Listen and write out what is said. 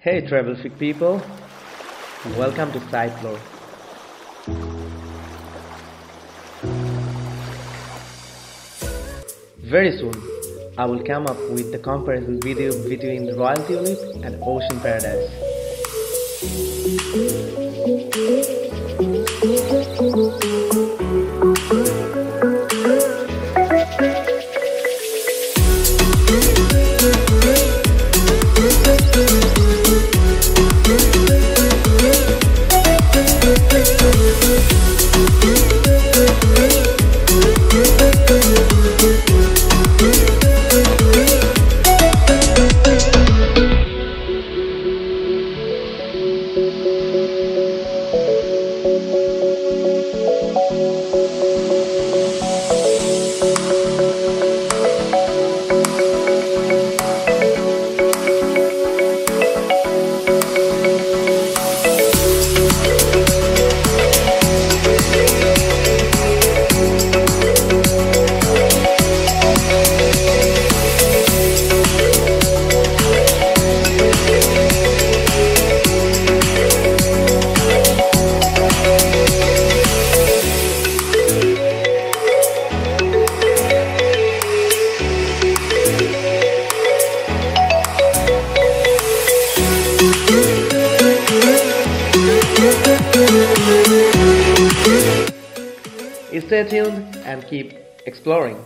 Hey travel freak people, welcome to Saiplore. Very soon, I will come up with the comparison video between Royal Tulip and Ocean Paradise. Stay tuned and keep exploring.